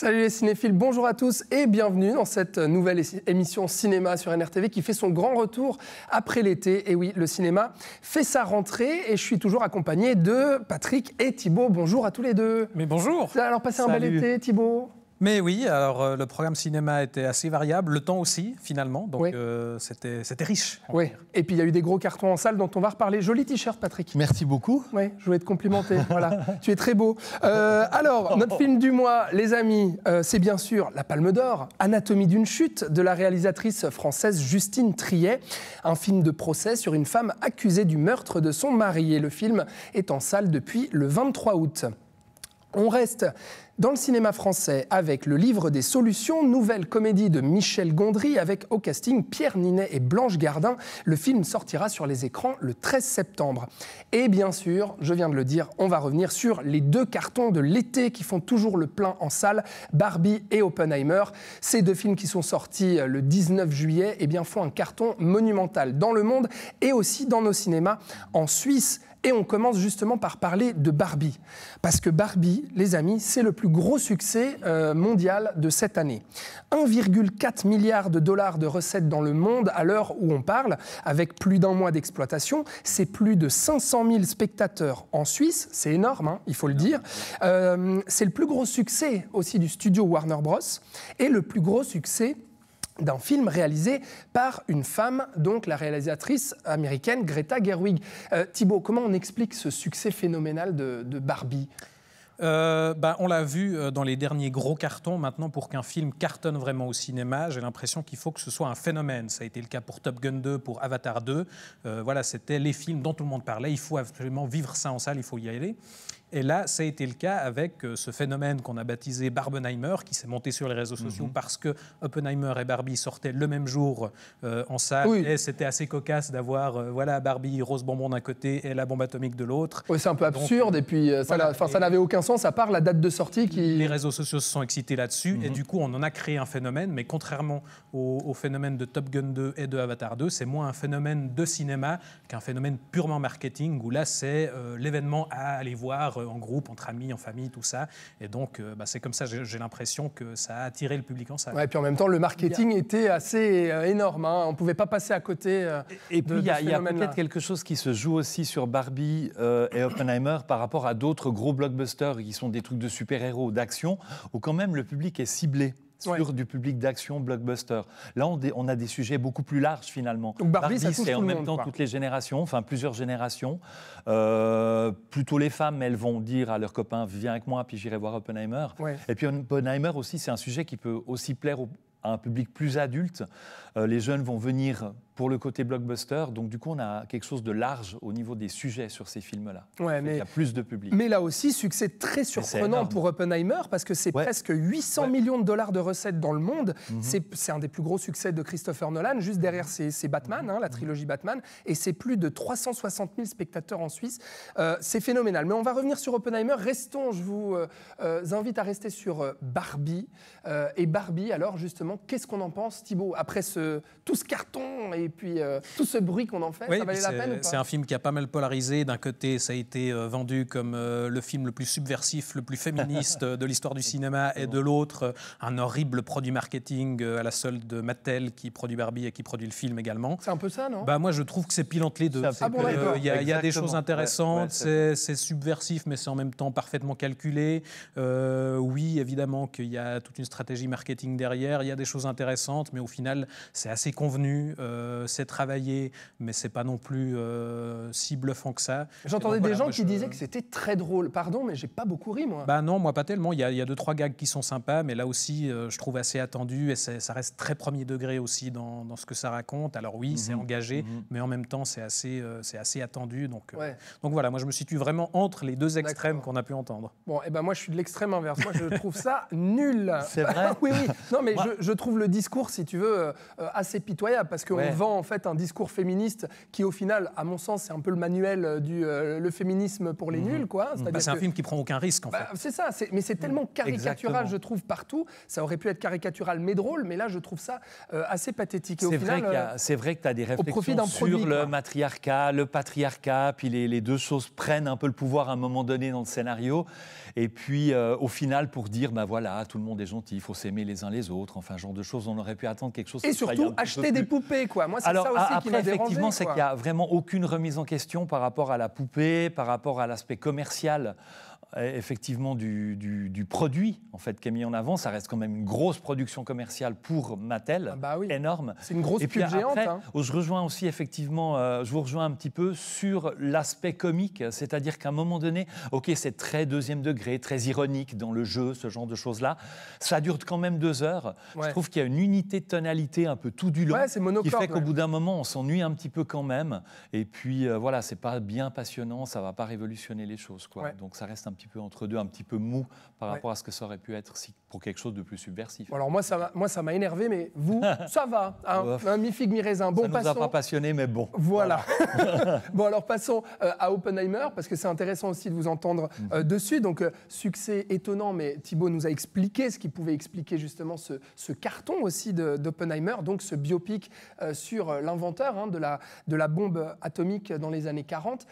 Salut les cinéphiles, bonjour à tous et bienvenue dans cette nouvelle émission cinéma sur NRTV qui fait son grand retour après l'été. Et oui, le cinéma fait sa rentrée et je suis toujours accompagné de Patrick et Thibaut. Bonjour à tous les deux. Mais bonjour. Alors passé un bel été, Thibaut mais oui, alors euh, le programme cinéma était assez variable, le temps aussi finalement, donc euh, c'était riche. Oui, et puis il y a eu des gros cartons en salle dont on va reparler. Joli t-shirt, Patrick. Merci beaucoup. Oui, je voulais te complimenter. voilà, tu es très beau. Euh, alors, notre film du mois, les amis, c'est bien sûr La Palme d'Or, Anatomie d'une chute de la réalisatrice française Justine Triet, un film de procès sur une femme accusée du meurtre de son mari. Et le film est en salle depuis le 23 août. On reste dans le cinéma français avec Le Livre des Solutions, nouvelle comédie de Michel Gondry avec au casting Pierre Ninet et Blanche Gardin. Le film sortira sur les écrans le 13 septembre. Et bien sûr, je viens de le dire, on va revenir sur les deux cartons de l'été qui font toujours le plein en salle, Barbie et Oppenheimer. Ces deux films qui sont sortis le 19 juillet eh bien, font un carton monumental dans le monde et aussi dans nos cinémas en Suisse. Et on commence justement par parler de Barbie. Parce que Barbie, les amis, c'est le plus gros succès euh, mondial de cette année. 1,4 milliard de dollars de recettes dans le monde à l'heure où on parle, avec plus d'un mois d'exploitation. C'est plus de 500 000 spectateurs en Suisse. C'est énorme, hein, il faut le dire. Euh, c'est le plus gros succès aussi du studio Warner Bros. Et le plus gros succès d'un film réalisé par une femme, donc la réalisatrice américaine Greta Gerwig. Euh, Thibault, comment on explique ce succès phénoménal de, Barbie? Euh, bah, on l'a vu euh, dans les derniers gros cartons. Maintenant, pour qu'un film cartonne vraiment au cinéma, j'ai l'impression qu'il faut que ce soit un phénomène. Ça a été le cas pour Top Gun 2, pour Avatar 2. voilà, c'était les films dont tout le monde parlait. Il faut absolument vivre ça en salle, il faut y aller. Et là, ça a été le cas avec euh, ce phénomène qu'on a baptisé Barbenheimer, qui s'est monté sur les réseaux sociaux mhm. parce que Oppenheimer et Barbie sortaient le même jour euh, en salle. Et c'était assez cocasse d'avoir euh, voilà, Barbie rose bonbon d'un côté et la bombe atomique de l'autre. Oui, c'est un peu absurde. et puis, ça, ça n'avait aucun sens à part la date de sortie qui. Les réseaux sociaux se sont excités là-dessus. Et mhm. du coup, on en a créé un phénomène. Mais contrairement au, phénomène de Top Gun 2 et de Avatar 2, c'est moins un phénomène de cinéma qu'un phénomène purement marketing, où là, c'est l'événement à aller voir en groupe, entre amis, en famille, tout ça. Et donc, euh, bah, c'est comme ça, j'ai l'impression que ça a attiré le public en salle. Ouais, et puis en même temps, le marketing était assez euh, énorme. Hein. On ne pouvait pas passer à côté. Euh, et, puis, il y a, peut-être quelque chose qui se joue aussi sur Barbie et Oppenheimer par rapport à d'autres gros blockbusters qui sont des trucs de super-héros, d'action, où quand même le public est ciblé sur du public d'action blockbuster. Là, on, a des sujets beaucoup plus larges finalement. Donc Barbie, c'est en même temps toutes les générations, enfin plusieurs générations. Euh, plutôt les femmes, elles vont dire à leurs copains viens avec moi, puis j'irai voir Oppenheimer. Et puis Oppenheimer aussi, c'est un sujet qui peut aussi plaire à un public plus adulte. Euh, les jeunes vont venir pour le côté blockbuster. Donc, du coup, on a quelque chose de large au niveau des sujets sur ces films-là. Ouais, mais, il y a plus de public. Mais là aussi, succès très surprenant pour Oppenheimer parce que c'est presque 800 millions de dollars de recettes dans le monde. Mhm. C'est un des plus gros succès de Christopher Nolan. Juste derrière, c'est Batman, hein, la mhm. trilogie Batman. Et c'est plus de 360 000 spectateurs en Suisse. Euh, c'est phénoménal. Mais on va revenir sur Oppenheimer. Restons, je vous euh, invite à rester sur Barbie. et Barbie, alors justement, qu'est-ce qu'on en pense, Thibault Après ce, tout ce carton et puis euh, tout ce bruit qu'on en fait, ça valait la peine C'est un film qui a pas mal polarisé. D'un côté, ça a été euh, vendu comme euh, le film le plus subversif, le plus féministe de l'histoire du cinéma, et de l'autre, un horrible produit marketing à la solde de Mattel qui produit Barbie et qui produit le film également. C'est un peu ça, non? Bah, Moi, je trouve que c'est pile entre les deux. Ah il y, a des choses intéressantes, c'est subversif, mais c'est en même temps parfaitement calculé. oui, évidemment qu'il y a toute une stratégie marketing derrière. Il y a des choses intéressantes, mais au final, c'est assez convenu, euh, c'est travaillé, mais c'est pas non plus euh, si bluffant que ça. J'entendais des gens qui disaient que c'était très drôle. Pardon, mais j'ai pas beaucoup ri, moi. Bah non, moi pas tellement. Il y, a, deux, trois gags qui sont sympas, mais là aussi, euh, je trouve assez attendu et ça reste très premier degré aussi dans, ce que ça raconte. Alors oui, c'est mhm. engagé, mhm. mais en même temps, c'est assez, c'est assez attendu. Donc, donc voilà, moi je me situe vraiment entre les deux extrêmes qu'on a pu entendre. Bon, et eh ben moi je suis de l'extrême inverse. Moi je trouve ça nul. C'est vrai? oui, oui. Non, mais je, je, trouve le discours, si tu veux, assez pitoyable parce qu'on vend vend en fait un discours féministe qui, au final, à mon sens, c'est un peu le manuel du le féminisme pour les mhm. nuls, quoi. Bah, c'est un film qui prend aucun risque, en bah, fait. C'est ça, mais c'est tellement caricatural, je trouve, partout. Ça aurait pu être caricatural, mais drôle, mais là, je trouve ça assez pathétique. C'est vrai, vrai, que tu as des réflexions sur le matriarcat, le patriarcat, puis les, les deux choses prennent un peu le pouvoir à un moment donné dans le scénario. Et puis, euh, au final, pour dire, ben voilà, tout le monde est gentil, il faut s'aimer les uns les autres, enfin, genre de choses, on aurait pu attendre quelque chose. Et surtout, acheter des poupées, quoi. Moi, c'est ça aussi après, qui m'a effectivement, c'est qu'il n'y a vraiment aucune remise en question par rapport à la poupée, par rapport à l'aspect commercial. Effectivement du, du, produit en fait qui est mis en avant. Ça reste quand même une grosse production commerciale pour Mattel, ah bah énorme. C'est une grosse pub géante. Hein. Je rejoins aussi effectivement, euh, je vous rejoins un petit peu sur l'aspect comique, c'est-à-dire qu'à un moment donné, ok, c'est très deuxième degré, très ironique dans le jeu, ce genre de choses-là. Ça dure quand même deux heures. Je trouve qu'il y a une unité de tonalité un peu tout du long, qui fait qu'au bout d'un moment, on s'ennuie un petit peu quand même. Et puis euh, voilà, c'est pas bien passionnant, ça va pas révolutionner les choses, quoi. Donc ça reste un petit peu entre deux, un petit peu mou par rapport à ce que ça aurait pu être si, pour quelque chose de plus subversif. Alors moi, ça moi, ça m'a énervé, mais vous, ça va. Hein, un mi-figue, mi-raisin. Bon, ça ne nous a pas passionné, mais bon. Voilà. bon, alors passons euh, à Oppenheimer, parce que c'est intéressant aussi de vous entendre euh, mm. dessus. Donc, euh, succès étonnant, mais Thibault nous a expliqué ce qui pouvait expliquer justement ce, ce carton aussi d'Oppenheimer, donc ce biopic sur l'inventeur hein, de, la, de la bombe atomique dans les années 40.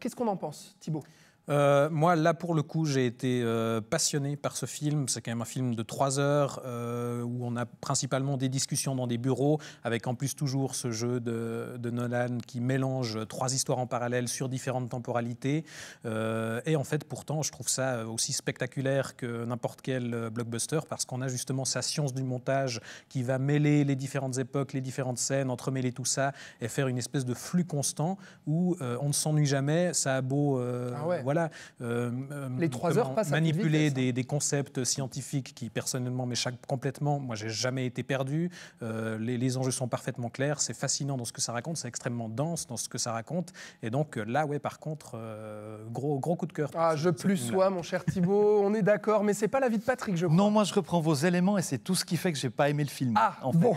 Qu'est-ce qu'on en pense, Thibault? Euh, moi, là, pour le coup, j'ai été euh, passionné par ce film. C'est quand même un film de trois heures euh, où on a principalement des discussions dans des bureaux, avec en plus toujours ce jeu de, Nolan qui mélange trois histoires en parallèle sur différentes temporalités. et en fait, pourtant, je trouve ça aussi spectaculaire que n'importe quel blockbuster parce qu'on a justement sa science du montage qui va mêler les différentes époques, les différentes scènes, entremêler tout ça et faire une espèce de flux constant où on ne s'ennuie jamais. Ça a beau. Ah ouais voilà, euh, euh, les trois heures passent manipuler des, des, concepts scientifiques qui personnellement m'échappent complètement. Moi, j'ai jamais été perdu. Euh, les, enjeux sont parfaitement clairs. C'est fascinant dans ce que ça raconte. C'est extrêmement dense dans ce que ça raconte. Et donc là, ouais, par contre, gros gros coup de cœur. Ah, je plus sois, mon cher Thibault. on est d'accord, mais c'est pas l'avis de Patrick, je crois. Non, moi, je reprends vos éléments et c'est tout ce qui fait que j'ai pas aimé le film. Ah, en bon.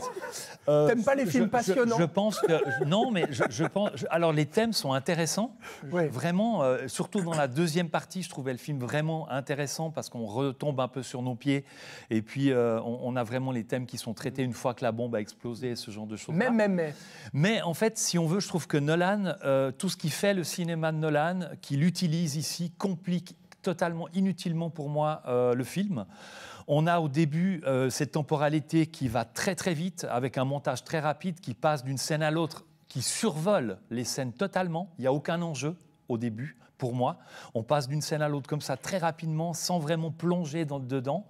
T'aimes pas les films passionnants je, pense que non, mais je, pense. alors les thèmes sont intéressants, vraiment, surtout dans la deuxième partie, je trouvais le film vraiment intéressant parce qu'on retombe un peu sur nos pieds et puis euh, on, a vraiment les thèmes qui sont traités une fois que la bombe a explosé, ce genre de choses. Mais, mais, mais. Mais en fait, si on veut, je trouve que Nolan, euh, tout ce qui fait le cinéma de Nolan, qu'il utilise ici, complique totalement inutilement pour moi euh, le film. On a au début cette temporalité qui va très très vite avec un montage très rapide qui passe d'une scène à l'autre, qui survole les scènes totalement. Il n'y a aucun enjeu au début pour moi. On passe d'une scène à l'autre comme ça très rapidement, sans vraiment plonger dans, dedans.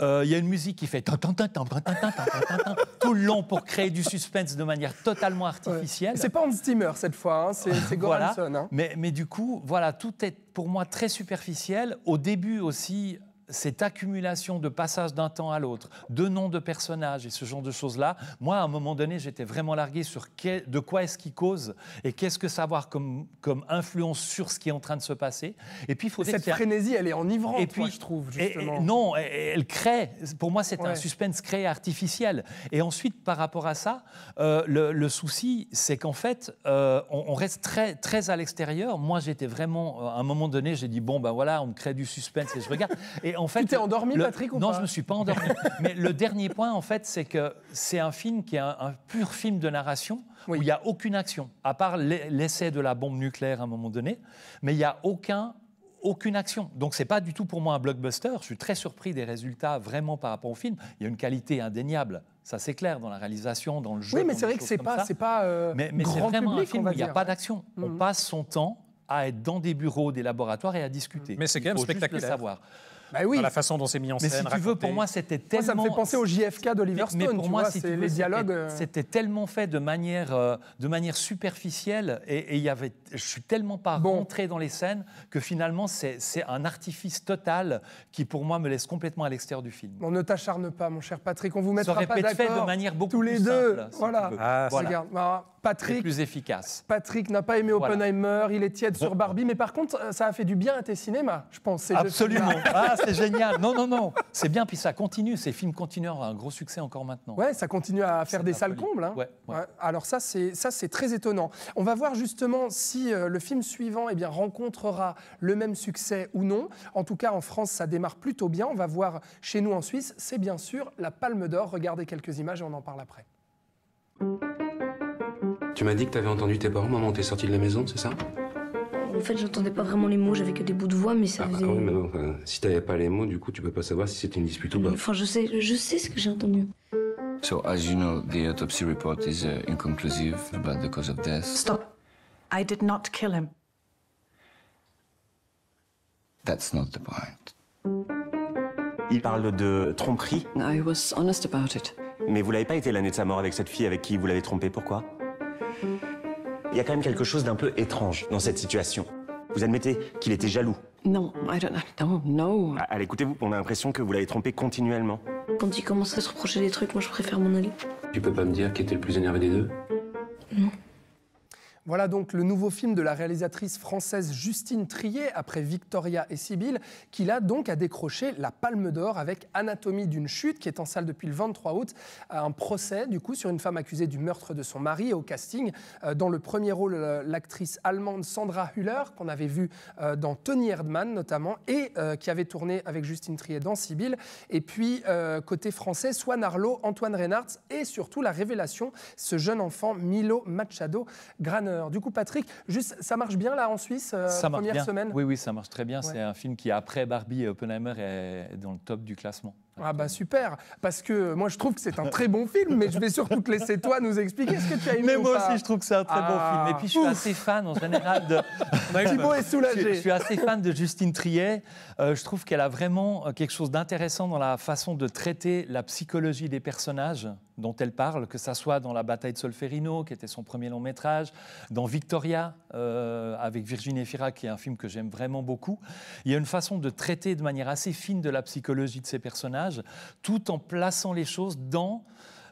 Il y a une musique qui fait tout le long pour créer du suspense de manière totalement artificielle. C'est pas Hans Zimmer cette fois, c'est Goranson. Mais, mais du coup, voilà, tout est pour moi très superficiel. Au début aussi, cette accumulation de passages d'un temps à l'autre, de noms de personnages et ce genre de choses-là, moi, à un moment donné, j'étais vraiment largué sur de quoi est-ce qui cause et qu'est-ce que savoir comme, comme influence sur ce qui est en train de se passer. Et puis, il faut Cette frénésie, elle est enivrante, et puis, je trouve, justement. non, elle crée, pour moi, c'est un suspense créé artificiel. Et ensuite, par rapport à ça, euh, le, souci, c'est qu'en fait, euh, on, reste très, très à l'extérieur. Moi, j'étais vraiment, euh, à un moment donné, j'ai dit, bon, ben voilà, on me crée du suspense et je regarde. Et en fait, tu t'es endormi, Patrick, ou Non, je ne me suis pas endormi. Mais le dernier point, en fait, c'est que c'est un film qui est un, pur film de narration où il n'y a aucune action, à part l'essai de la bombe nucléaire à un moment donné, mais il n'y a aucun aucune action. Donc c'est pas du tout pour moi un blockbuster. Je suis très surpris des résultats vraiment par rapport au film. Il y a une qualité indéniable, ça c'est clair dans la réalisation, dans le jeu. Oui, mais c'est vrai que c'est pas, c'est pas. Euh, mais, c'est vraiment un film où il n'y a pas d'action. On mhm. passe son temps à être dans des bureaux, des laboratoires et à discuter. Mais c'est quand même spectaculaire. savoir. Bah oui. la façon dont c'est mis en scène. Mais si tu veux, pour moi, c'était tellement. ça me fait penser au JFK d'Oliver Stone. Mais pour moi, vois, les dialogues. Euh. C'était tellement fait de manière, euh, de manière superficielle et, il y avait. Je suis tellement pas rentré dans les scènes que finalement, c'est un artifice total qui, pour moi, me laisse complètement à l'extérieur du film. On ne t'acharne pas, mon cher Patrick. On vous mettra ça pas d'accord. fait de manière beaucoup tous les plus deux. Simple, voilà. ah, voilà. Patrick, plus efficace. Patrick n'a pas aimé Oppenheimer, il est tiède sur Barbie, mais par contre, ça a fait du bien à tes cinémas, je pense. Absolument. Ah, c'est génial. Non, non, non. C'est bien, puis ça continue. Ces films continuent à avoir un gros succès encore maintenant. Ouais, ça continue à faire des salles combles. Hein. Ouais, Alors ça, c'est ça, c'est très étonnant. On va voir justement si euh, le film suivant, eh bien, rencontrera le même succès ou non. En tout cas, en France, ça démarre plutôt bien. On va voir chez nous en Suisse. C'est bien sûr la Palme d'Or. Regardez quelques images et on en parle après. Tu m'as dit que tu avais entendu tes parents moment où t'es sorti de la maison, c'est ça? En fait, j'entendais pas vraiment les mots, j'avais que des bouts de voix, mais ça ah bah oui, mais bon, si t'avais pas les mots, du coup, tu peux pas savoir si c'était une dispute ou pas. Enfin, je sais, je sais ce que j'ai entendu. So, as you know, the autopsy report is uh, inconclusive about the cause of death. Stop. I did not kill him. That's not the point. Il parle de tromperie. I was honest about it. Mais vous l'avez pas été l'année de sa mort avec cette fille avec qui vous l'avez trompé, pourquoi? Il y a quand même quelque chose d'un peu étrange dans cette situation. Vous admettez qu'il était jaloux Non, I don't know. No, ah, Allez, écoutez-vous, on a l'impression que vous l'avez trompé continuellement. Quand il commence à se reprocher des trucs, moi je préfère m'en aller. Tu peux pas me dire qui était le plus énervé des deux? Non. Voilà donc le nouveau film de la réalisatrice française Justine Trier, après Victoria et Sibylle, qui là donc a décroché la Palme d'Or avec Anatomie d'une chute, qui est en salle depuis le 23 août, un procès du coup sur une femme accusée du meurtre de son mari. Au casting, euh, dans le premier rôle, euh, l'actrice allemande Sandra Hüller, qu'on avait vue euh, dans Tony Erdmann notamment, et qui avait tourné avec Justine Trier dans Sibylle. Et puis côté français, Swan Arlo, Antoine Reynards et surtout la révélation, ce jeune enfant Milo Machado Graner. Du coup, Patrick, juste, ça marche bien là en Suisse, euh, ça première semaine? Oui, oui, ça marche très bien. C'est un film qui, après Barbie et Oppenheimer, est dans le top du classement. Ah bah super, parce que moi je trouve que c'est un très bon film, mais je vais surtout te laisser toi nous expliquer ce que tu as aimé. Mais moi aussi je trouve que c'est un très bon film. Et puis je suis assez fan en général de. Thibaut est soulagé. Je, suis assez fan de Justine Triet. Euh, je trouve qu'elle a vraiment euh, quelque chose d'intéressant dans la façon de traiter la psychologie des personnages dont elle parle, que ça soit dans La bataille de Solferino, qui était son premier long métrage, dans Victoria, euh, avec Virginie Fira, qui est un film que j'aime vraiment beaucoup. Il y a une façon de traiter de manière assez fine de la psychologie de ces personnages, tout en plaçant les choses dans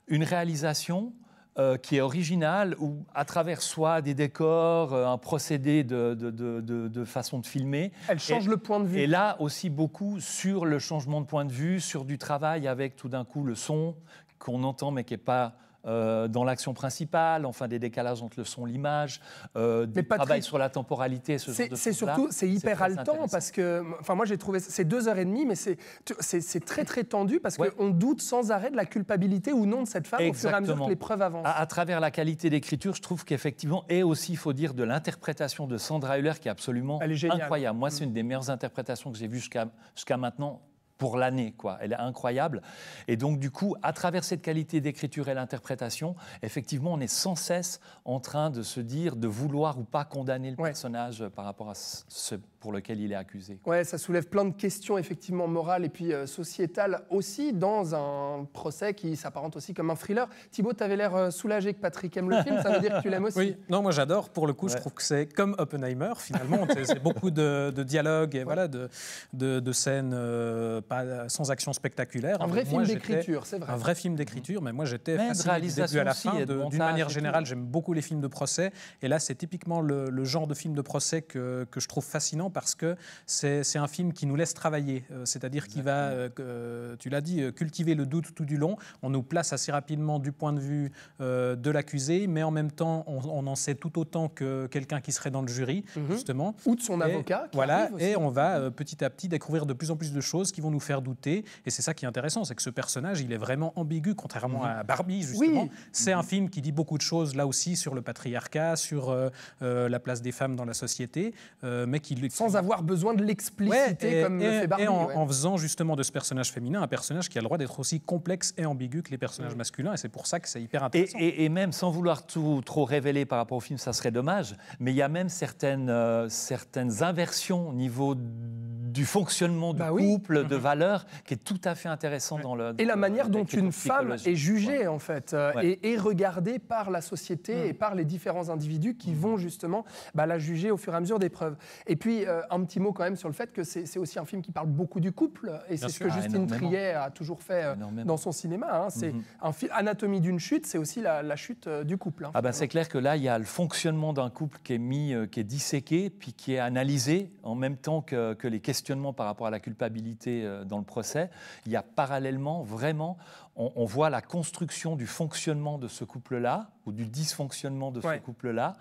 une réalisation euh, qui est originale, ou à travers soit des décors, euh, un procédé de, de, façon de filmer. Elle change le point de vue. Et là aussi beaucoup sur le changement de point de vue, sur du travail avec tout d'un coup le son qu'on entend mais qui n'est pas euh, dans l'action principale, enfin des décalages entre le son et l'image, euh, des travail sur la temporalité, ce genre de C'est surtout, c'est hyper haletant parce que, enfin moi j'ai trouvé, c'est deux heures et demie, mais c'est très très tendu parce qu'on doute sans arrêt de la culpabilité ou non de cette femme au fur et à mesure que les preuves avancent. À, travers la qualité d'écriture, je trouve qu'effectivement, et aussi il faut dire de l'interprétation de Sandra Hüller qui est absolument incroyable. Moi c'est mm. une des meilleures interprétations que j'ai vues jusqu'à maintenant pour l'année. quoi. Elle est incroyable. Et donc, du coup, à travers cette qualité d'écriture et l'interprétation, effectivement, on est sans cesse en train de se dire, de vouloir ou pas condamner le personnage par rapport à ce pour lequel il est accusé. Ouais, ça soulève plein de questions effectivement morales et puis euh, sociétales aussi dans un procès qui s'apparente aussi comme un thriller. Thibaut, tu avais l'air euh, soulagé que Patrick aime le film, ça veut dire que tu l'aimes aussi Oui, non, moi j'adore. Pour le coup, je trouve que c'est comme Oppenheimer finalement. c'est beaucoup de, de dialogues et voilà, de, de, scènes euh, pas, sans action spectaculaire. Un vrai film d'écriture, c'est vrai. Un vrai film d'écriture, mais moi j'étais fasciné du début à la fin. D'une manière générale, j'aime beaucoup les films de procès. Et là, c'est typiquement le, le, genre de film de procès que, que je trouve fascinant parce que c'est un film qui nous laisse travailler, euh, c'est-à-dire qui va, euh, euh, tu l'as dit, cultiver le doute tout du long. On nous place assez rapidement du point de vue de l'accusé, mais en même temps, on, en sait tout autant que quelqu'un qui serait dans le jury, mhm. justement. Ou de son avocat. voilà, et on va petit à petit découvrir de plus en plus de choses qui vont nous faire douter. Et c'est ça qui est intéressant, c'est que ce personnage, il est vraiment ambigu, contrairement mhm. à Barbie, justement. C'est un film qui dit beaucoup de choses, là aussi, sur le patriarcat, sur la place des femmes dans la société, mais qui... Sans avoir besoin de l'expliciter comme fait Barbie. Et en, faisant justement de ce personnage féminin un personnage qui a le droit d'être aussi complexe et ambigu que les personnages masculins. Et c'est pour ça que c'est hyper intéressant. Et, même sans vouloir tout trop révéler par rapport au film, ça serait dommage. Mais il y a même certaines, euh, certaines inversions au niveau du fonctionnement du Bah oui. couple, de valeurs, qui est tout à fait intéressant dans le. Et la manière le- dont une femme est jugée, en fait, euh, Ouais. et, et regardée par la société et par les différents individus qui vont justement bah, la juger au fur et à mesure des preuves. Et puis, un petit mot quand même sur le fait que c'est aussi un film qui parle beaucoup du couple, et c'est ce que Ah, Justine. Triet a toujours fait euh, Énormément. dans son cinéma. hein. C'est Mhm. un film Anatomie d'une chute, c'est aussi la, la chute euh, du couple. hein, Ah ben c'est clair que là, il y a le fonctionnement d'un couple qui est mis, euh, qui est disséqué, puis qui est analysé en même temps que, que les questionnements par rapport à la culpabilité euh, dans le procès. Il y a parallèlement, vraiment, on, on voit la construction du fonctionnement de ce couple-là, ou du dysfonctionnement de Ouais. ce couple-là.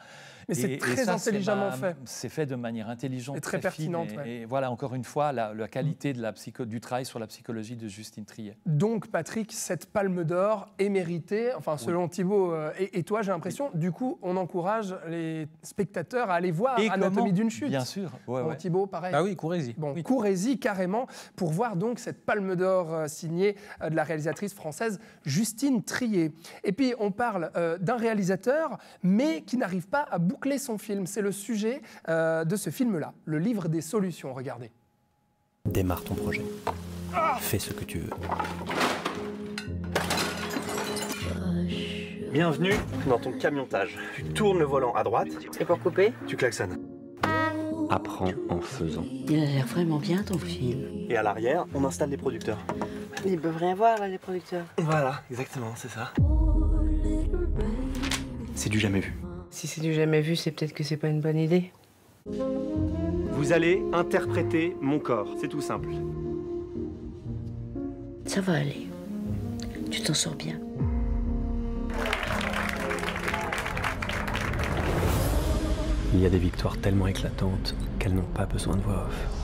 Mais c'est très ça, intelligemment ma- fait. C'est fait de manière intelligente, Et très très, fine, pertinente, Et, ouais. et voilà, encore une fois, la, la qualité de la psycho, du travail sur la psychologie de Justine Triet. Donc, Patrick, cette palme d'or est méritée, enfin, selon Thibaut euh, et, et toi, j'ai l'impression. Du coup, on encourage les spectateurs à aller voir Et Anatomie d'une chute. Bien sûr. ouais, Bon, ouais. Thibaut, pareil. Bah oui, courez-y. Bon, Oui. courez-y carrément pour voir donc cette palme d'or euh, signée euh, de la réalisatrice française Justine Trier. Et puis on parle euh, d'un réalisateur, mais qui n'arrive pas à boucler son film. C'est le sujet euh, de ce film-là, le livre des solutions. Regardez. Démarre ton projet. Fais ce que tu veux. Bienvenue dans ton camiontage. Tu tournes le volant à droite. Et pour couper Tu klaxonnes. Apprends en faisant. Il a l'air vraiment bien ton film. Et à l'arrière, on installe les producteurs. Ils peuvent rien voir là, les producteurs. Voilà, exactement, c'est ça. C'est du jamais vu. Si c'est du jamais vu, c'est peut-être que c'est pas une bonne idée. Vous allez interpréter mon corps. C'est tout simple. Ça va aller. Tu t'en sors bien. Il y a des victoires tellement éclatantes qu'elles n'ont pas besoin de voix off.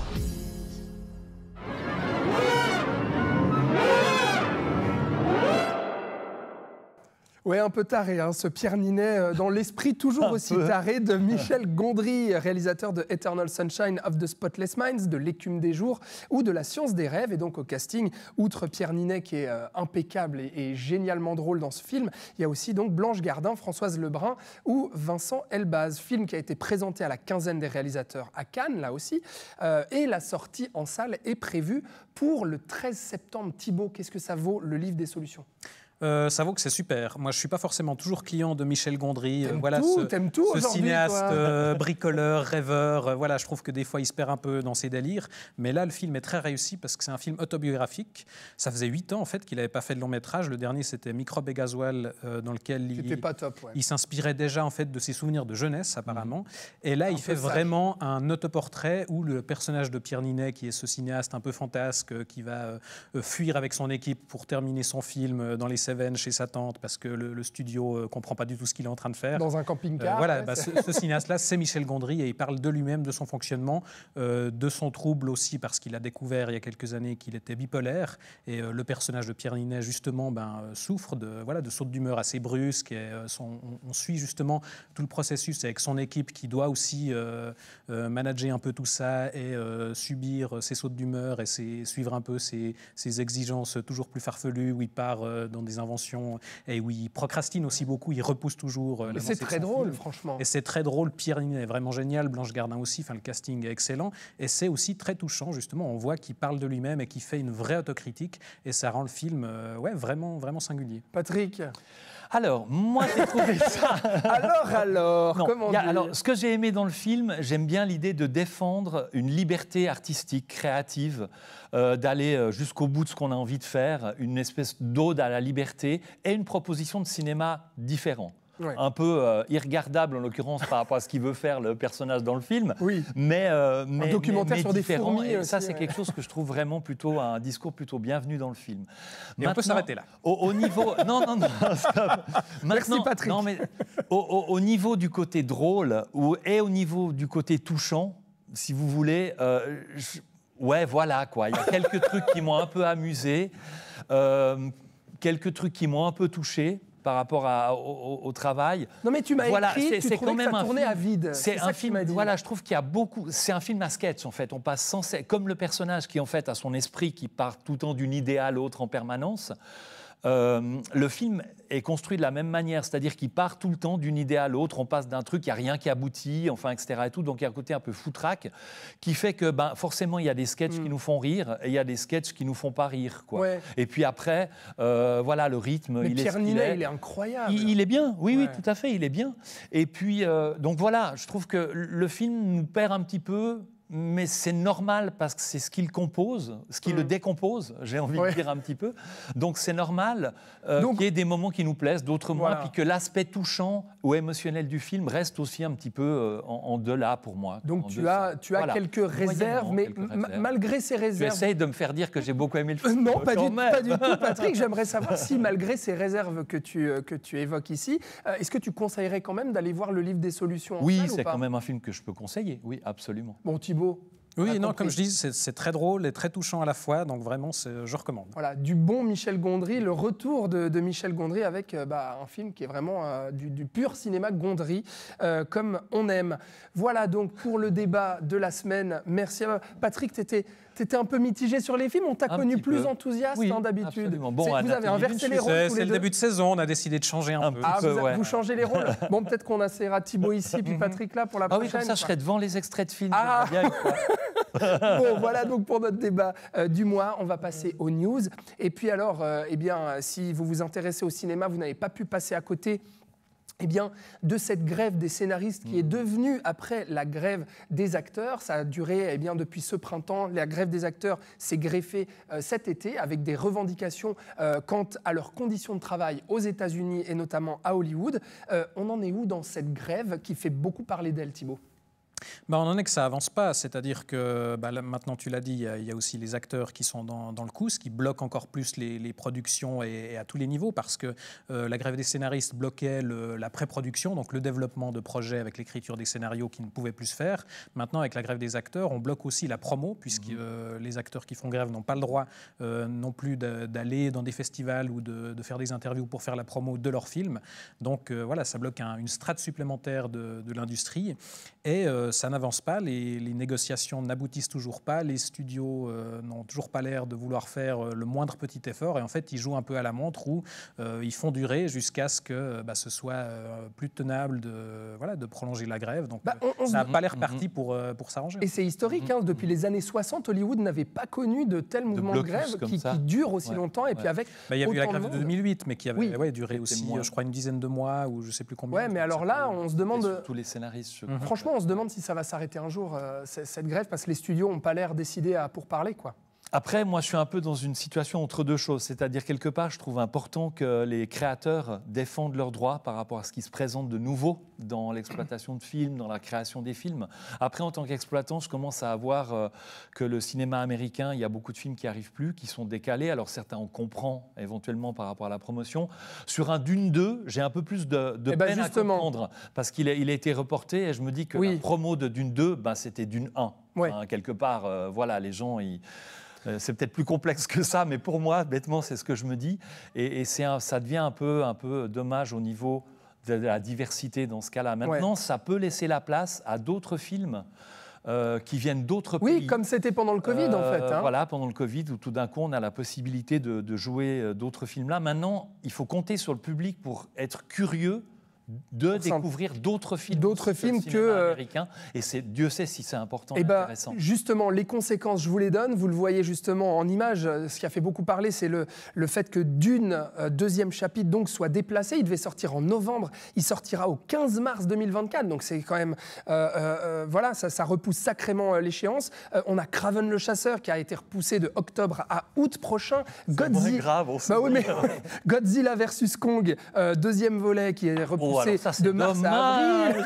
Ouais, un peu taré, hein, ce Pierre Ninet, euh, dans l'esprit toujours aussi taré de Michel Gondry, réalisateur de Eternal Sunshine of the Spotless Minds, de L'écume des jours ou de La science des rêves. Et donc au casting, outre Pierre Ninet qui est euh, impeccable et, et génialement drôle dans ce film, il y a aussi donc Blanche Gardin, Françoise Lebrun ou Vincent Elbaz. Film qui a été présenté à la quinzaine des réalisateurs à Cannes, là aussi. Euh, et la sortie en salle est prévue pour le 13 septembre. Thibaut, qu'est-ce que ça vaut le livre des solutions? Euh, ça vaut que c'est super. Moi, je suis pas forcément toujours client de Michel Gondry. Euh, voilà, tout, ce, tout ce cinéaste euh, bricoleur, rêveur. euh, voilà, je trouve que des fois, il se perd un peu dans ses délires. Mais là, le film est très réussi parce que c'est un film autobiographique. Ça faisait huit ans en fait qu'il n'avait pas fait de long métrage. Le dernier, c'était Microbe et Gasoil, dans lequel il, ouais. s'inspirait déjà en fait de ses souvenirs de jeunesse apparemment. Et là, Un il fait sage. vraiment un autoportrait où le personnage de Pierre Ninet, qui est ce cinéaste un peu fantasque, qui va fuir avec son équipe pour terminer son film dans les Cévennes chez sa tante parce que le, le studio euh, comprend pas du tout ce qu'il est en train de faire. Dans un camping-car. Euh, voilà, bah, ce, ce cinéaste-là, c'est Michel Gondry et il parle de lui-même, de son fonctionnement, euh, de son trouble aussi parce qu'il a découvert il y a quelques années qu'il était bipolaire et le personnage de Pierre Ninet justement ben, souffre de voilà de sautes d'humeur assez brusques et son- on, on suit justement tout le processus avec son équipe qui doit aussi euh, euh, manager un peu tout ça et euh, subir ses sautes d'humeur et ses- suivre un peu ses, ses exigences toujours plus farfelues où il part dans des inventions et où il procrastine aussi beaucoup, il repousse toujours. euh, Mais c'est très drôle, film. franchement. Et c'est très drôle. Pierre Ninet est vraiment génial. Blanche Gardin aussi. Enfin, le casting est excellent. Et c'est aussi très touchant, justement. On voit qu'il parle de lui-même et qu'il fait une vraie autocritique. Et ça rend le film euh, ouais, vraiment, vraiment singulier. Patrick Alors, moi, j'ai trouvé ça. Alors, alors, Non, comment a- dire alors, ce que j'ai aimé dans le film, j'aime bien l'idée de défendre une liberté artistique, créative, euh, d'aller euh, jusqu'au bout de ce qu'on a envie de faire, une espèce d'ode à la liberté et une proposition de cinéma différent. Ouais. Un peu euh, irregardable en l'occurrence par rapport à ce qu'il veut faire le personnage dans le film, Oui. mais, euh, mais documentaire mais- mais sur des fourmis Et ça, aussi, c'est ouais. quelque chose que je trouve vraiment plutôt un discours plutôt bienvenu dans le film. Et on peut s'arrêter là. Au, au niveau, non, non, non. stop. Maintenant, Patrick. Non, mais au, au- au niveau du côté drôle ou, et au niveau du côté touchant, si vous voulez, euh, je- ouais, voilà quoi. Il y a quelques trucs qui m'ont un peu amusé, euh, quelques trucs qui m'ont un peu touché par rapport à- au, travail. Non, mais tu m'as Voilà, écrit, c'est- tu quand que même ça un tournait film- à vide. C'est ça un que film. dit. Voilà, je trouve qu'il y a beaucoup. C'est un film à sketch en fait. On passe sans cesse- comme le personnage qui en fait a son esprit qui part tout le temps d'une idée à l'autre en permanence. Euh, le film est construit de la même manière, c'est-à-dire qu'il part tout le temps d'une idée à l'autre, on passe d'un truc, il n'y a rien qui aboutit, enfin, etc. Et tout, donc il y a un côté un peu foutraque qui fait que ben, forcément il y a des sketchs qui nous font rire et il y a des sketchs qui nous font pas rire. Quoi. Ouais. Et puis après, euh, voilà, le rythme, Mais il est Pierre Ninet, il est incroyable. Il, il est bien, oui, Ouais. oui, tout à fait, il est bien. Et puis, euh, donc voilà, je trouve que le film nous perd un petit peu. Mais c'est normal parce que c'est ce qu'il compose, ce qui le décompose, j'ai envie Mm. Ouais. de dire un petit peu. Donc c'est normal euh, qu'il y ait des moments qui nous plaisent, d'autres moins, Voilà. puis que l'aspect touchant ou émotionnel du film reste aussi un petit peu euh, en, en delà pour moi. Donc tu as, tu as Voilà. quelques réserves, mais quelques m- réserves. malgré ces Tu réserves. essayes de me faire dire que j'ai beaucoup aimé le film. Non, pas du, pas du tout, Patrick. J'aimerais savoir si, malgré ces réserves que tu, euh, que tu évoques ici, euh, est-ce que tu conseillerais quand même d'aller voir le livre des solutions en Oui, c'est quand même un film que je peux conseiller, oui, absolument. Bon, Oui, non, compris. comme je dis, c'est très drôle et très touchant à la fois, donc vraiment, je recommande. Voilà, du bon Michel Gondry, le retour de, de Michel Gondry avec euh, bah, un film qui est vraiment euh, du, du pur cinéma Gondry, euh, comme on aime. Voilà donc pour le débat de la semaine. Merci. à- Patrick, tu étais, un peu mitigé sur les films. On t'a connu plus peu. enthousiaste Oui, hein, d'habitude. Bon, Vous avez inversé les rôles C'est le deux. début de saison, on a décidé de changer un, Un peu. Ah, peu, vous, ouais. vous changez les rôles. Bon, peut-être qu'on essaiera Thibaut ici, puis Patrick là pour la Ah oui, prochaine. comme ça, je quoi. serais devant les extraits de films. Ah. bien, bon, voilà donc pour notre débat euh, du mois. On va passer aux news. Et puis alors, euh, eh bien, si vous vous intéressez au cinéma, vous n'avez pas pu passer à côté. Eh bien, de cette grève des scénaristes qui est devenue après la grève des acteurs, ça a duré eh bien depuis ce printemps. La grève des acteurs s'est greffée euh, cet été avec des revendications euh, quant à leurs conditions de travail aux États-Unis et notamment à Hollywood. Euh, on en est où dans cette grève qui fait beaucoup parler d'elle, Thibault? Bah, on en est que ça avance pas, c'est-à-dire que bah, là, maintenant tu l'as dit, il y, a, il y a aussi les acteurs qui sont dans, dans le coup, ce qui bloque encore plus les, les productions et, et à tous les niveaux, parce que euh, la grève des scénaristes bloquait le- la pré-production, donc le développement de projets avec l'écriture des scénarios qui ne pouvaient plus se faire. Maintenant, avec la grève des acteurs, on bloque aussi la promo, puisque euh, les acteurs qui font grève n'ont pas le droit euh, non plus d'a- d'aller dans des festivals ou de, de faire des interviews pour faire la promo de leurs films. Donc voilà, ça bloque un- une strate supplémentaire de, de l'industrie. Et ça n'avance pas, les, les négociations n'aboutissent toujours pas, les studios euh, n'ont toujours pas l'air de vouloir faire euh, le moindre petit effort, et en fait ils jouent un peu à la montre où euh, ils font durer jusqu'à ce que bah, ce soit euh, plus tenable de, voilà, de prolonger la grève. Donc Bah, on- on se ça n'a pas l'air parti pour, euh, pour s'arranger. Et c'est historique, hein, depuis les années 60, Hollywood n'avait pas connu de tels mouvements de, grève qui, qui durent aussi Ouais, longtemps, et ouais. puis avec Bah, il y a eu la grève de monde. 2008, mais qui avait Oui. ouais, duré aussi, moins. je crois, une dizaine de mois ou je sais plus combien. Ouais, mais alors là, on se demande... Tous les scénaristes, je Mhm. Franchement, on se demande si ça va s'arrêter un jour, euh, cette grève, parce que les studios n'ont pas l'air décidés à pour parler, quoi. Après, moi, je suis un peu dans une situation entre deux choses. C'est-à-dire, quelque part, je trouve important que les créateurs défendent leurs droits par rapport à ce qui se présente de nouveau dans l'exploitation de films, dans la création des films. Après, en tant qu'exploitant, je commence à voir euh, que le cinéma américain, il y a beaucoup de films qui arrivent plus, qui sont décalés. Alors, certains, on comprend éventuellement par rapport à la promotion. Sur un Dune 2, j'ai un peu plus de, de Eh ben, peine à comprendre parce qu'il a, il a été reporté et je me dis que Oui. la promo de Dune 2, ben, c'était Dune 1. Ouais. Hein, quelque part, euh, voilà, les gens, ils. Euh, C'est peut-être plus complexe que ça, mais pour moi, bêtement, c'est ce que je me dis. Et, et c'est un- ça devient un peu, un peu dommage au niveau de la diversité dans ce cas-là. Maintenant, ça peut laisser la place à d'autres films euh, qui viennent d'autres pays. Oui, comme c'était pendant le Covid, en fait. Euh, hein. Voilà, pendant le Covid, où tout d'un coup, on a la possibilité de, de jouer euh, d'autres films-là. Maintenant, il faut compter sur le public pour être curieux de découvrir d'autres films, D'autres films que, euh, américain. Et c'est Dieu sait si c'est important et, Et ben, intéressant. justement, les conséquences, je vous les donne. Vous le voyez justement en image. Ce qui a fait beaucoup parler, c'est le, le fait que Dune, euh, deuxième chapitre, donc, soit déplacé. Il devait sortir en novembre. Il sortira au 15 mars 2024. Donc, c'est quand même. euh, voilà, ça, ça repousse sacrément l'échéance. On a Craven le chasseur qui a été repoussé de octobre à août prochain. Godzilla. grave, on Bah oui, mais Godzilla versus Kong, deuxième volet qui est repoussé Oh, ça, c'est de mars à avril.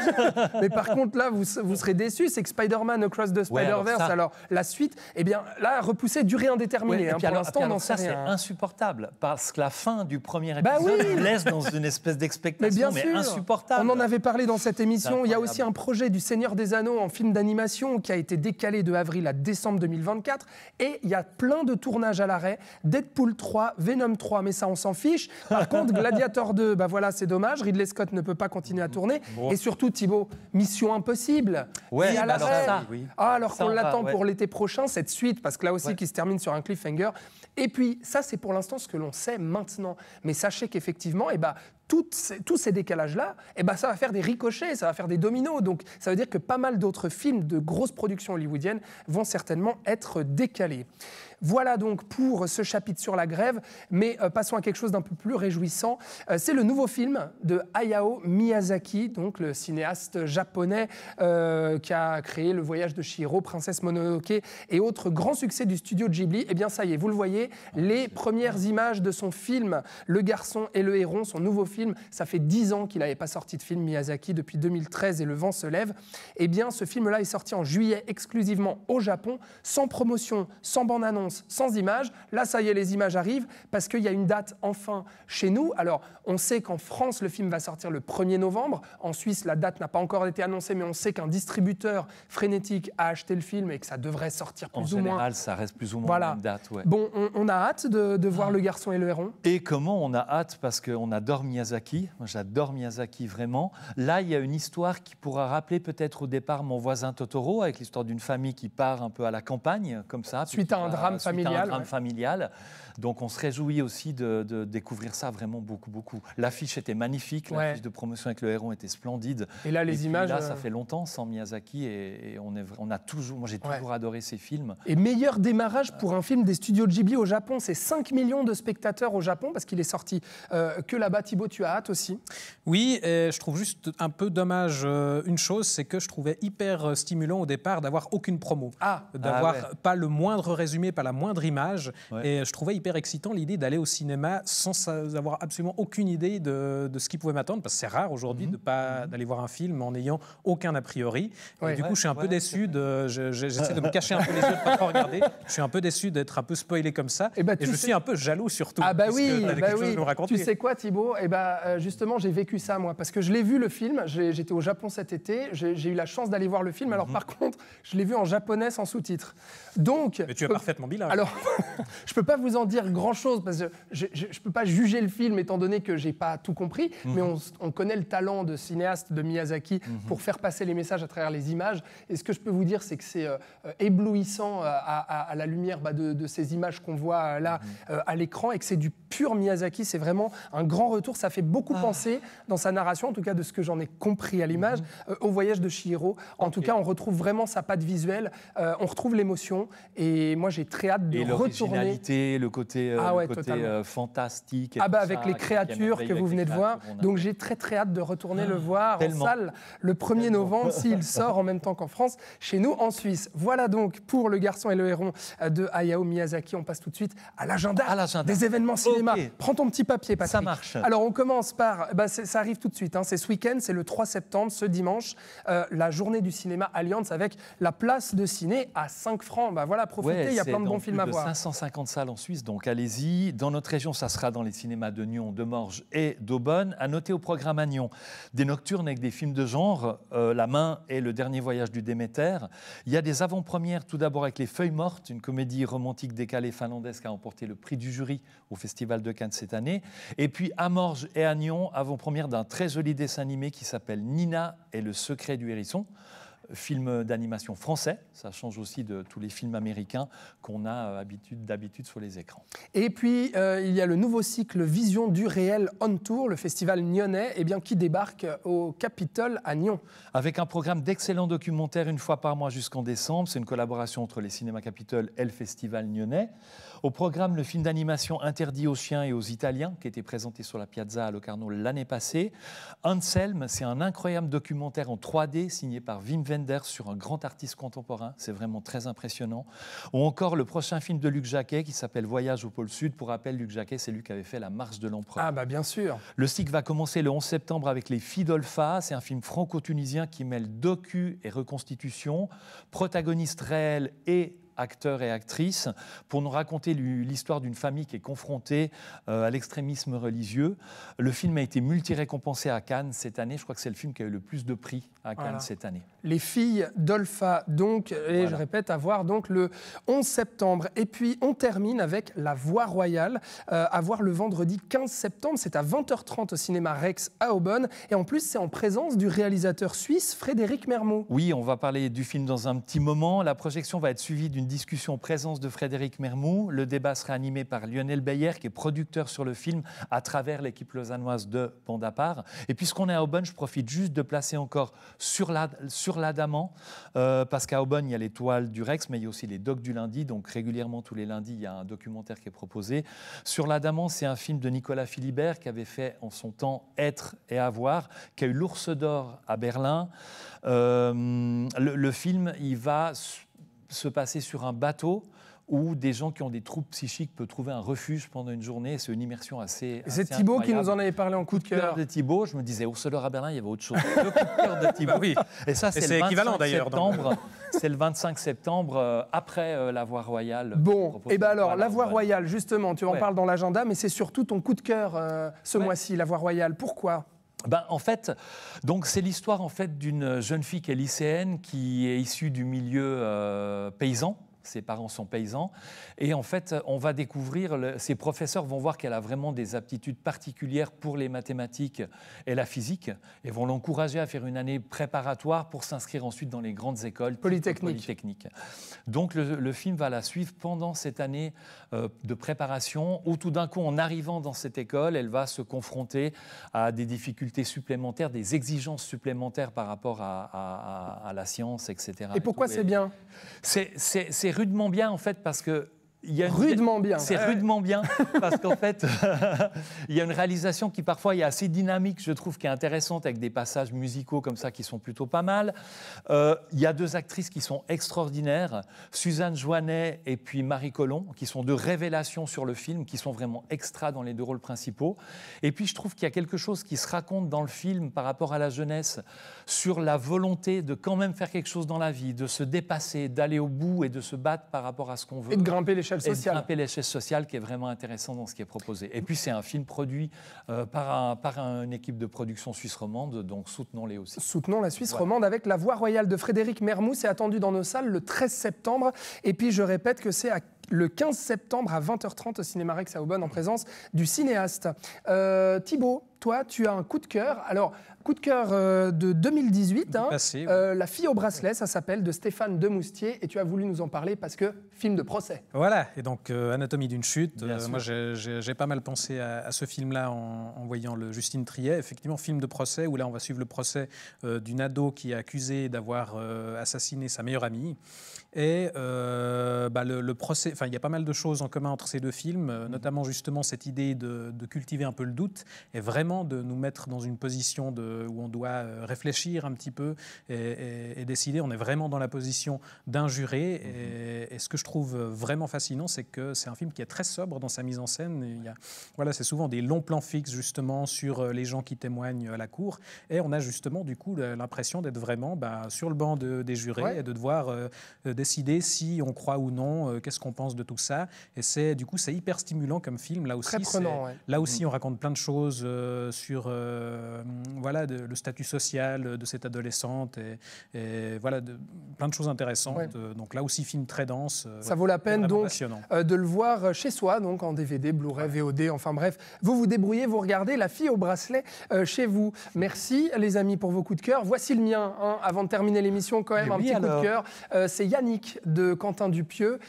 Mais par contre, là, vous, vous serez déçus, c'est que Spider-Man Across the Ouais, alors Spider-Verse, ça- alors, la suite, eh bien, là, repoussé, durée indéterminée. Ouais, et hein. Pour l'instant, on n'en sait ça, c'est rien. insupportable parce que la fin du premier épisode Bah oui. nous laisse dans une espèce Mais d'expectation, bien mais, sûr, insupportable. on en avait parlé dans cette émission. Il y a aussi un projet du Seigneur des Anneaux en film d'animation qui a été décalé de avril à décembre 2024. Et il y a plein de tournages à l'arrêt. Deadpool 3, Venom 3, mais ça, on s'en fiche. Par contre, Gladiator 2, bah voilà, c'est dommage. Ridley Scott ne ne peut pas continuer à tourner. Et surtout, Thibaut, Mission Impossible. Ouais, à bah alors ça, oui. Ah, alors qu'on l'attend ouais. pour l'été prochain, cette suite, parce que là aussi, Ouais. qui se termine sur un cliffhanger. Et puis, ça, c'est pour l'instant ce que l'on sait maintenant. Mais sachez qu'effectivement, eh ben, ces- tous ces décalages-là, eh ben, ça va faire des ricochets, ça va faire des dominos. Donc, ça veut dire que pas mal d'autres films de grosses productions hollywoodiennes vont certainement être décalés. Voilà donc pour ce chapitre sur la grève, mais euh, passons à quelque chose d'un peu plus réjouissant. Euh, c'est le nouveau film de Hayao Miyazaki, donc le cinéaste japonais euh, qui a créé Le Voyage de Chihiro, Princesse Mononoke et autres grands succès du studio Ghibli. Eh bien ça y est, vous le voyez, les premières images de son film Le Garçon et le Héron, son nouveau film, ça fait dix ans qu'il n'avait pas sorti de film Miyazaki depuis 2013 et Le Vent se lève. Eh bien ce film-là est sorti en juillet exclusivement au Japon, sans promotion, sans bande-annonce, sans images. Là, ça y est, les images arrivent parce qu'il y a une date enfin chez nous. Alors, on sait qu'en France, le film va sortir le 1er novembre. En Suisse, la date n'a pas encore été annoncée, mais on sait qu'un distributeur frénétique a acheté le film et que ça devrait sortir plus En ou moins. général, ça reste plus ou moins Voilà. la même date. ouais. Bon, on, on a hâte de, de voir Le Garçon et le Héron. Et comment on a hâte? Parce qu'on adore Miyazaki. Moi, j'adore Miyazaki vraiment. Là, il y a une histoire qui pourra rappeler peut-être au départ mon voisin Totoro, avec l'histoire d'une famille qui part un peu à la campagne, comme ça. Suite à un drame suite à un drame familial. Donc, on se réjouit aussi de, de découvrir ça vraiment beaucoup, beaucoup. L'affiche était magnifique, Ouais. l'affiche de promotion avec le héron était splendide. Et là, les puis images, Là, euh, ça fait longtemps sans Miyazaki et, et on, est, on a toujours, moi, j'ai toujours adoré ses films. Et meilleur démarrage pour un film des studios Ghibli au Japon, c'est 5 millions de spectateurs au Japon parce qu'il est sorti euh, que là-bas. Thibaut, tu as hâte aussi Oui, et je trouve juste un peu dommage euh, une chose, c'est que je trouvais hyper euh, stimulant au départ d'avoir aucune promo. D'avoir Ah ouais. pas le moindre résumé, pas la moindre image. Et je trouvais hyper excitant l'idée d'aller au cinéma sans sa- avoir absolument aucune idée de, de ce qui pouvait m'attendre, parce que c'est rare aujourd'hui de pas d'aller voir un film en n'ayant aucun a priori. Et Ouais. du coup, je suis un peu déçu de. je- je- J'essaie de me cacher un peu les yeux, de pas trop regarder. Je suis un peu déçu d'être un peu spoilé comme ça. Et, bah, je sais- suis un peu jaloux surtout. Ah bah oui, bah oui. Tu sais quoi Thibaut? Eh bah, euh, justement, j'ai vécu ça moi, parce que je l'ai vu le film, j'étais au Japon cet été, j'ai eu la chance d'aller voir le film, Mhm. alors par contre, je l'ai vu en japonais sans sous-titres. Donc... Mais tu es parfaitement bilingue. Alors, je peux pas vous en dire grand-chose, parce que je, je peux pas juger le film étant donné que j'ai pas tout compris, Mhm. mais on, on connaît le talent de cinéaste de Miyazaki Mhm. pour faire passer les messages à travers les images, et ce que je peux vous dire, c'est que c'est euh, éblouissant euh, à, à- à la lumière bah, de, de ces images qu'on voit euh, là Mhm. euh, à l'écran, et que c'est du pur Miyazaki, c'est vraiment un grand retour, ça fait beaucoup Ah. penser dans sa narration, en tout cas de ce que j'en ai compris à l'image, euh, au voyage de Chihiro. En tout cas, on retrouve vraiment sa patte visuelle, on retrouve l'émotion, et moi j'ai très hâte de Et retourner. le côté, euh, Ah le ouais, côté, totalement. euh, fantastique. et Ah bah avec ça, les créatures que vous venez de voir. Donc j'ai très très hâte de retourner le voir tellement. en salle le 1er novembre s'il sort en même temps qu'en France, chez nous en Suisse. Voilà donc pour Le Garçon et le Héron euh, de Hayao Miyazaki. On passe tout de suite à l'agenda des événements cinéma. Prends ton petit papier, Patrick. Ça marche. Alors on commence par, bah, ça arrive tout de suite, hein, c'est ce week-end, c'est le 3 septembre, ce dimanche, euh, la journée du cinéma Alliance avec la place de ciné à 5 francs. Bah voilà, profitez, Ouais, il y a plein de bons films à voir. 550 salles en Suisse, donc allez-y. Dans notre région, ça sera dans les cinémas de Nyon, de Morges et d'Aubonne. À noter au programme à Nyon, des nocturnes avec des films de genre, euh, La main et Le dernier voyage du Déméter. Il y a des avant-premières, tout d'abord avec Les Feuilles mortes, une comédie romantique décalée finlandaise qui a remporté le prix du jury au Festival de Cannes cette année. Et puis à Morges et à Nyon, avant-première d'un très joli dessin animé qui s'appelle Nina et le secret du hérisson film d'animation français. Ça change aussi de tous les films américains qu'on a euh, habitude- d'habitude sur les écrans. Et puis, euh, il y a le nouveau cycle Vision du réel On Tour, le festival nyonnais, eh bien, qui débarque au Capitole à Nyon. Avec un programme d'excellents documentaires une fois par mois jusqu'en décembre. C'est une collaboration entre les cinémas Capitole et le Festival Nyonnais. Au programme, le film d'animation Interdit aux chiens et aux Italiens, qui a été présenté sur la Piazza à Locarno l'année passée. Anselm, c'est un incroyable documentaire en 3D signé par Wim Wenders sur un grand artiste contemporain. C'est vraiment très impressionnant. Ou encore le prochain film de Luc Jacquet qui s'appelle Voyage au pôle Sud. Pour rappel, Luc Jacquet, c'est lui qui avait fait La Marche de l'Empereur. Ah bah bien sûr. Le cycle va commencer le 11 septembre avec Les Fidolfa. C'est un film franco-tunisien qui mêle docu et reconstitution, protagonistes réels et acteurs et actrices, pour nous raconter l'histoire d'une famille qui est confrontée euh, à l'extrémisme religieux. Le film a été multi-récompensé à Cannes cette année. Je crois que c'est le film qui a eu le plus de prix à Cannes cette année. Les filles d'Olpha, donc, et je répète, à voir donc le 11 septembre. Et puis, on termine avec La Voix Royale, euh, à voir le vendredi 15 septembre. C'est à 20h30 au cinéma Rex à Aubonne. Et en plus, c'est en présence du réalisateur suisse Frédéric Mermot. Oui, on va parler du film dans un petit moment. La projection va être suivie d'une discussion en présence de Frédéric Mermot. Le débat sera animé par Lionel Bayer, qui est producteur sur le film à travers l'équipe lausannoise de Pandapar. Et puisqu'on est à Aubonne, je profite juste de placer encore sur la sur l'Adamant, euh, parce qu'à Aubonne, il y a les toiles du Rex, mais il y a aussi les docs du lundi. Donc régulièrement, tous les lundis, il y a un documentaire qui est proposé. Sur l'Adamant, c'est un film de Nicolas Philibert qui avait fait en son temps Être et Avoir, qui a eu l'Ours d'Or à Berlin. Euh, le, film, il va se passer sur un bateau où des gens qui ont des troubles psychiques peuvent trouver un refuge pendant une journée. C'est une immersion assez. C'est Thibaut qui nous en avait parlé en coup de cœur. de Thibaut, je me disais, Ursula à Berlin, il y avait autre chose. Le coup de cœur de Thibaut. oui. Et ça, c'est équivalent d'ailleurs. C'est le 25 septembre, euh, après euh, la Voix Royale. Bon, et eh bien alors, la Voix Royale, justement, tu en parles dans l'agenda, mais c'est surtout ton coup de cœur euh, ce mois-ci, la Voix Royale. Pourquoi? Ben, en fait, donc c'est l'histoire en fait d'une jeune fille qui est lycéenne, qui est issue du milieu paysan, ses parents sont paysans. Et en fait, on va découvrir, ses professeurs vont voir qu'elle a vraiment des aptitudes particulières pour les mathématiques et la physique, et vont l'encourager à faire une année préparatoire pour s'inscrire ensuite dans les grandes écoles polytechniques. Donc le, film va la suivre pendant cette année euh, de préparation, où tout d'un coup, en arrivant dans cette école, elle va se confronter à des difficultés supplémentaires, des exigences supplémentaires par rapport à, la science, etc. Et pourquoi c'est bien? C'est rudement bien en fait parce que rudement bien. C'est rudement bien parce qu'en fait, il y a une réalisation qui parfois est assez dynamique, je trouve, qui est intéressante avec des passages musicaux comme ça qui sont plutôt pas mal. Euh, il y a deux actrices qui sont extraordinaires, Suzanne Joannet et puis Marie Collomb, qui sont deux révélations sur le film, qui sont vraiment extra dans les deux rôles principaux. Et puis je trouve qu'il y a quelque chose qui se raconte dans le film par rapport à la jeunesse sur la volonté de quand même faire quelque chose dans la vie, de se dépasser, d'aller au bout et de se battre par rapport à ce qu'on veut. Et de grimper les l'échelle sociale. Et l'échelle sociale qui est vraiment intéressant dans ce qui est proposé. Et puis c'est un film produit euh, par, par une équipe de production suisse romande, donc soutenons-les aussi. Soutenons la Suisse romande avec La Voix royale de Frédéric Mermous, c'est attendu dans nos salles le 13 septembre. Et puis je répète que c'est le 15 septembre à 20h30 au cinéma Rex à Aubonne en présence du cinéaste. Euh, Thibaut, toi, tu as un coup de cœur. Alors, coup de cœur euh, de 2018, hein. euh, La fille au bracelet, ça s'appelle, de Stéphane Demoustier, et tu as voulu nous en parler parce que film de procès. Voilà, et donc euh, Anatomie d'une chute. moi, j'ai pas mal pensé à, ce film-là en, en, voyant le Justine Triet. Effectivement, film de procès, où là, on va suivre le procès d'une ado qui est accusée d'avoir assassiné sa meilleure amie. Et bah, le, procès, enfin, il y a pas mal de choses en commun entre ces deux films, mm-hmm. notamment justement cette idée de, de cultiver un peu le doute, et vraiment de nous mettre dans une position de, où on doit euh, réfléchir un petit peu et, décider. On est vraiment dans la position d'un juré. Et, ce que je trouve vraiment fascinant, c'est que c'est un film qui est très sobre dans sa mise en scène. il y a, voilà, c'est souvent des longs plans fixes justement sur euh, les gens qui témoignent à la cour. Et on a justement du coup l'impression d'être vraiment bah, sur le banc des jurés et de devoir euh, décider si on croit ou non, qu'est-ce qu'on pense de tout ça. Et c'est du coup c'est hyper stimulant comme film. Là aussi, là aussi, on raconte plein de choses. Euh, sur euh, voilà, le statut social de cette adolescente et, voilà, de, plein de choses intéressantes. Donc là aussi, film très dense. Euh, Ça vaut la peine donc de le voir chez soi, donc en DVD, Blu-ray, VOD, enfin bref. Vous vous débrouillez, vous regardez La fille au bracelet chez vous. Merci les amis pour vos coups de cœur. Voici le mien, hein, avant de terminer l'émission quand même, un petit coup de cœur. C'est Yannick de Quentin Dupieux,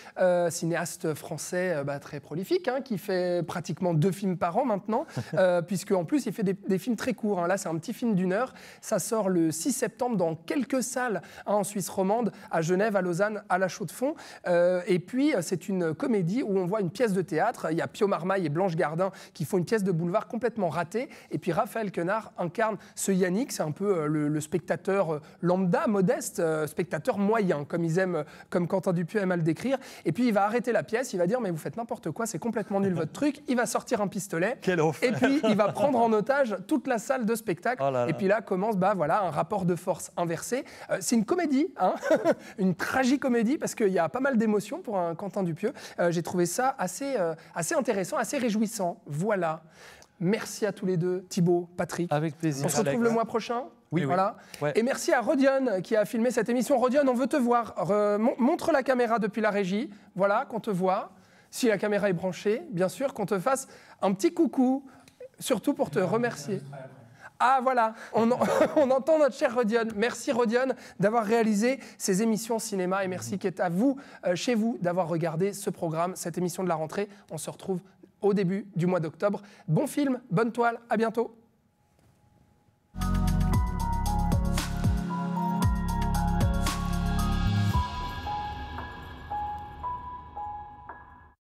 cinéaste français bah, très prolifique, hein, qui fait pratiquement deux films par an maintenant, puisque en plus il fait des, films très courts. Hein. Là, c'est un petit film d'une heure. Ça sort le 6 septembre dans quelques salles hein, en Suisse romande, à Genève, à Lausanne, à La Chaux-de-Fonds. Euh, et puis, euh, c'est une comédie où on voit une pièce de théâtre. Il y a Pio Marmaille et Blanche Gardin qui font une pièce de boulevard complètement ratée. Et puis, Raphaël Quenard incarne ce Yannick. C'est un peu euh, le, spectateur lambda, modeste, spectateur moyen, comme ils aiment, comme Quentin Dupieux aime à le décrire. Et puis, il va arrêter la pièce. Il va dire, mais vous faites n'importe quoi, c'est complètement nul votre truc. Il va sortir un pistolet. Quel et puis, il va prendre en otage toute la salle de spectacle. Oh là là. Et puis là commence bah, voilà, un rapport de force inversé. Euh, c'est une comédie, hein une tragicomédie, parce qu'il y a pas mal d'émotions pour un Quentin Dupieux. Euh, J'ai trouvé ça assez, euh, assez intéressant, assez réjouissant. Voilà. Merci à tous les deux, Thibaut, Patrick. Avec plaisir. On se retrouve Alex. le mois prochain? Oui, oui. voilà. Ouais. Et merci à Rodion qui a filmé cette émission. Rodion, on veut te voir. Re- mon- montre la caméra depuis la régie. Voilà, qu'on te voit. Si la caméra est branchée, bien sûr, qu'on te fasse un petit coucou, surtout pour te remercier. Ah voilà, on, en- on entend notre cher Rodion. Merci Rodion d'avoir réalisé ces émissions cinéma et merci qui est à vous, euh, chez vous, d'avoir regardé ce programme, cette émission de la rentrée. On se retrouve au début du mois d'octobre. Bon film, bonne toile, à bientôt.